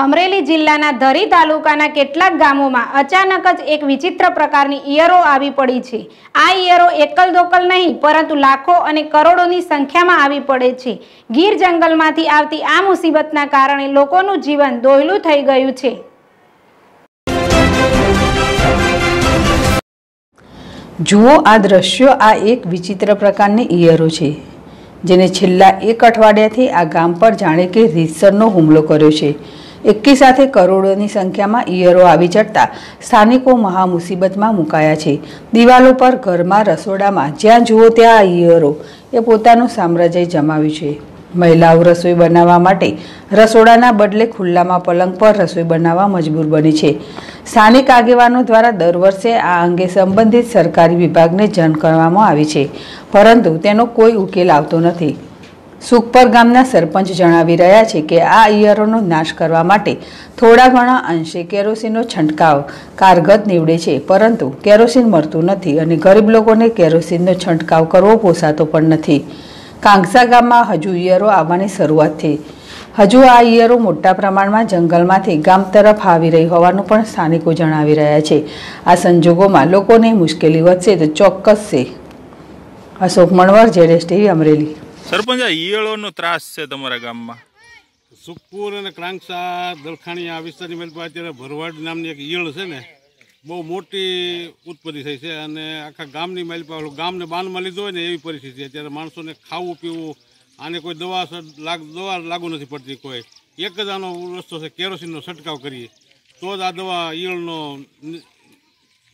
અમરેલી જિલ્લાના ધરી તાલુકાના કેટલાક ગામોમાં અચાનક જ એક વિચિત્ર પ્રકારની ઈયરો આવી પડી છે. આ ઈયરો એકલ દોકલ નહીં, પરંતુ લાખો અને કરોડોની સંખ્યામાં આવી પડે છે. ગીર જંગલમાંથી આવતી આ મુસીબતના કારણે લોકોનું જીવન દોહલું થઈ ગયું છે. જુઓ આ દ્રશ્યો, આ એક વિચિત્ર પ્રકારની ઈયરો છે, જેને છેલ્લા એક અઠવાડિયાથી આ ગામ પર જાણે કે રીતસરનો હુમલો કર્યો છે. એકી સાથે કરોડોની સંખ્યામાં ઈયરો આવી ચડતા સ્થાનિકો મહામુસીબતમાં મુકાયા છે. દિવાલો પર ઘરમાં રસોડામાં જ્યાં જુઓ ત્યાં ઈયરો. એ પોતાનું સામ્રાજ્ય જમાવ્યું છે. મહિલાઓ રસોઈ બનાવવા માટે રસોડાના બદલે ખુલ્લામાં પલંગ પર રસોઈ બનાવવા મજબૂર બની છે. સ્થાનિક આગેવાનો દ્વારા દર વર્ષે આ અંગે સંબંધિત સરકારી વિભાગને જાણ કરવામાં આવી છે. પરંતુ તેનો કોઈ ઉકેલ આવતો નથી. સુખપર ગામના સરપંચ જણાવી રહ્યા છે કે આ ઈયરોનો નાશ કરવા માટે થોડા ઘણા અંશે કેરોસીનનો છંટકાવ કારગત નીવડે છે. પરંતુ કેરોસીન મળતું નથી અને ગરીબ લોકોને કેરોસીનનો છંટકાવ કરવો પોસાતો પણ નથી. કાંગસા ગામમાં હજુ ઈયરો આવવાની શરૂઆત થઈ. હજુ આ ઈયરો મોટા પ્રમાણમાં જંગલમાંથી ગામ તરફ આવી રહી હોવાનું પણ સ્થાનિકો જણાવી રહ્યા છે. આ સંજોગોમાં લોકોને મુશ્કેલી વધશે તો ચોક્કસ છે. અશોક મણવર, જેડેશ ટીવી, અમરેલી. સરપંચ આ ઈયળોનો ત્રાસ છે તમારા ગામમાં? સુખપુર અને ક્રાંકસા દલખાણી આ વિસ્તારની મેલ અત્યારે ભરવાડ નામની એક ઈયળ છે ને બહુ મોટી ઉત્પત્તિ થઈ છે અને આખા ગામની મેલ ગામને બાનમાં લીધો હોય ને એવી પરિસ્થિતિ. અત્યારે માણસોને ખાવું પીવું આને કોઈ દવા દવા લાગુ નથી પડતી કોઈ. એક જ આનો રસ્તો છે કેરોસીનનો છંટકાવ કરીએ. તો જ આ દવા ઈયળનો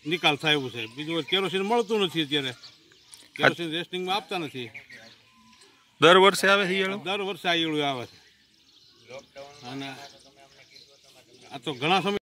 નિકાલ થાય એવું છે. બીજું કેરોસીન મળતું નથી અત્યારે. કેરોસીન રેસ્ટિંગમાં આપતા નથી. દર વર્ષે આવે છે દર વર્ષે આ આવે છે. અને આ તો ઘણા સમય